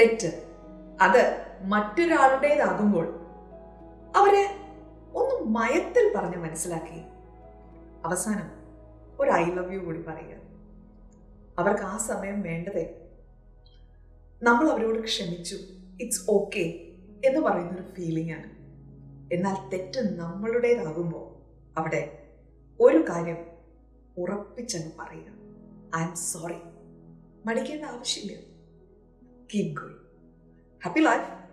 തെറ്റ്. അത് മറ്റൊരാളുടേതാകുമ്പോൾ അവർ ഒന്ന് മയത്തിൽ പറഞ്ഞ് മനസ്സിലാക്കി. അവസാനം ഒരു ഐ ലവ് യു കൂടി പറയുക. അവർക്ക് ആ സമയം വേണ്ടതേ. നമ്മൾ അവരോട് ക്ഷമിച്ചു. ഇറ്റ്സ് ഓക്കെ എന്ന് പറയുന്നൊരു ഫീലിംഗ് ആണ്. എന്നാൽ തെറ്റ് നമ്മളുടേതാകുമ്പോൾ അവിടെ ഒരു കാര്യം ഉറപ്പിച്ചങ്ങ് പറയുക. ഐ എം സോറി മടിക്കേണ്ട ആവശ്യമില്ല. keep going. Happy life!